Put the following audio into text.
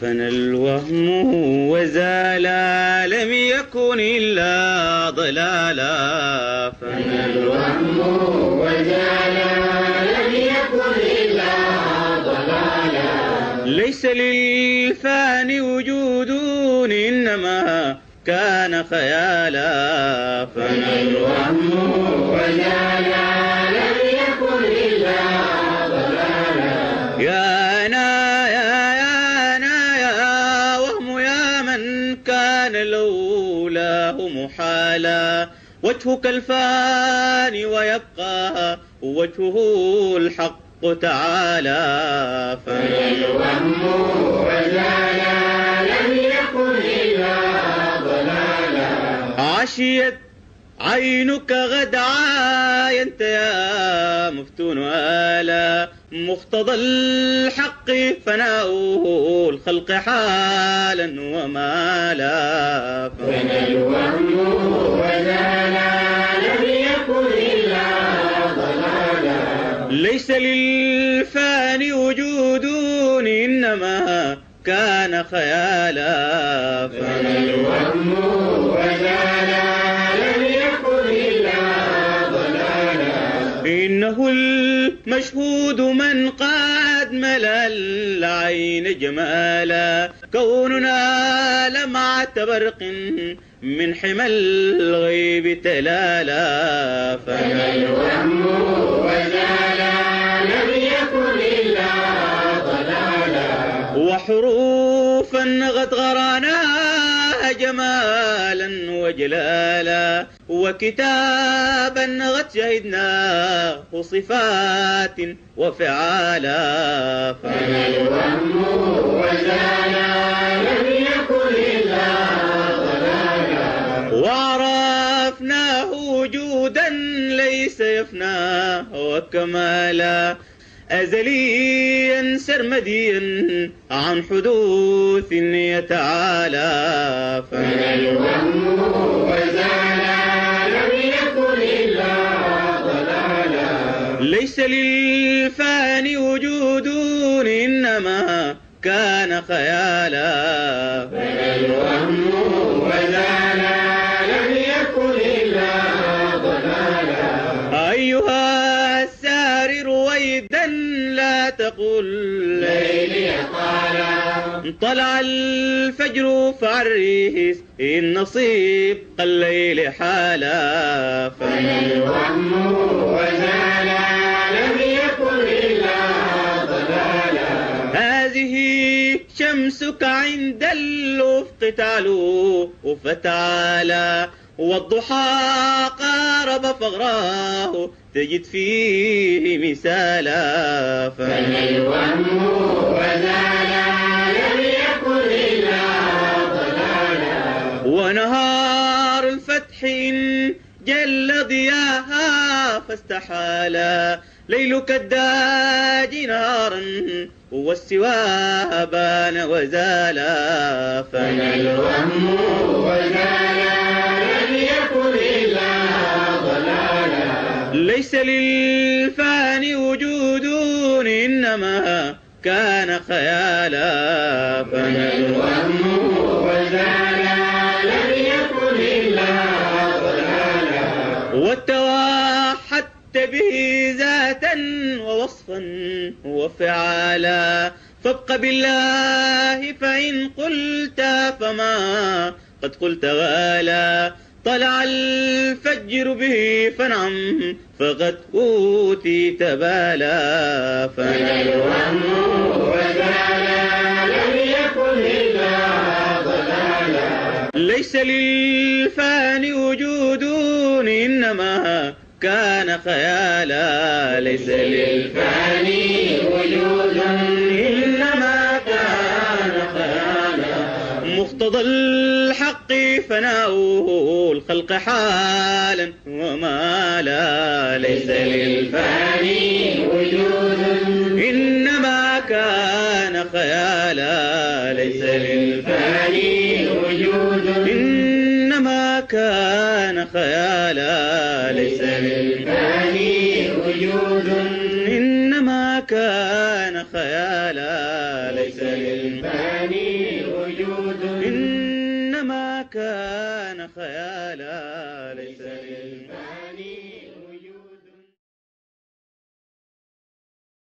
فنى الوهم وزالا لم يكن إلا ضلالا. فنى الوهم وزالا لم يكن إلا ضلالا. ليس للفاني وجود إنما كان خيالا. فنى الوهم وزالا لم يكن إلا كان لولاه محالا وجهك الفاني ويبقى وجهه الحق تعالى. فنى الوهم وزالا لم يكن إلا ضلالا. عشيت عينك غد عاينت يا مفتون آلا. مقتضى الحق فناؤه الخلق حالا ومالا فنى الوهم وزالا لم يكن إلا ضلالا ليس للفاني وجود إنما كان خيالا فنى الوهم وزالا لم يكن إلا ضلالا إنه المشهود من قد ملا العين جمالا. كوننا لمعة برق من حمى الغيب تلالا. فنى الوهم وزالا لم يكن إلا ضلالا. وحروفا قد غراناها جمالا وجلالا وكتابا قد شهدناه صفات وفعالا. فنى الوهم لم يكن إلا ضلالا وعرفناه وجودا ليس يفنى وكمالا. أزليا سرمديا عن حدوث يتعالى. فنى الوهم وزالا لم يكن إلا ضلالا ليس للفاني وجود إنما كان خيالا. فنى الوهم وزالا تقل ليلي طالا طلع الفجر فعريس النصيب الليل حالا. فنى الوهم وزالا لم يكن إلا ضلالا. هذه شمسك عند الأفق تعلو فتعالى والضحى قارب فغراه تجد فيه مثالا. فنى الوهم وزالا لم يكن إلا ضلالا ونهار الفتح جل ضياها فاستحالا. ليلك الداج نهارا والسواه بان وزالا فنى الوهم وزالا ليس للفاني وجود إنما كان خيالا فنى الوهم وزالا لم يكن إلا ضلالا وتوحدت به ذاتا ووصفا وفعالا فابق بالله فإن قلت فما قد قلت غالا طلع الفجر به فنعم فقد أوتيت بالا فنى الوهم لم يكن إلا ضلالا ليس للفاني وجود إنما كان خيالا. ليس للفاني وجود إنما مقتضى الحق فناؤه الخلق حالا وما لا ليس للفاني وجود. إنما كان خيالا ليس للفاني وجود. إنما كان خيالا ليس للفاني وجود. إنما كان خيالا ليس للفاني كان خيالا ليس للفاني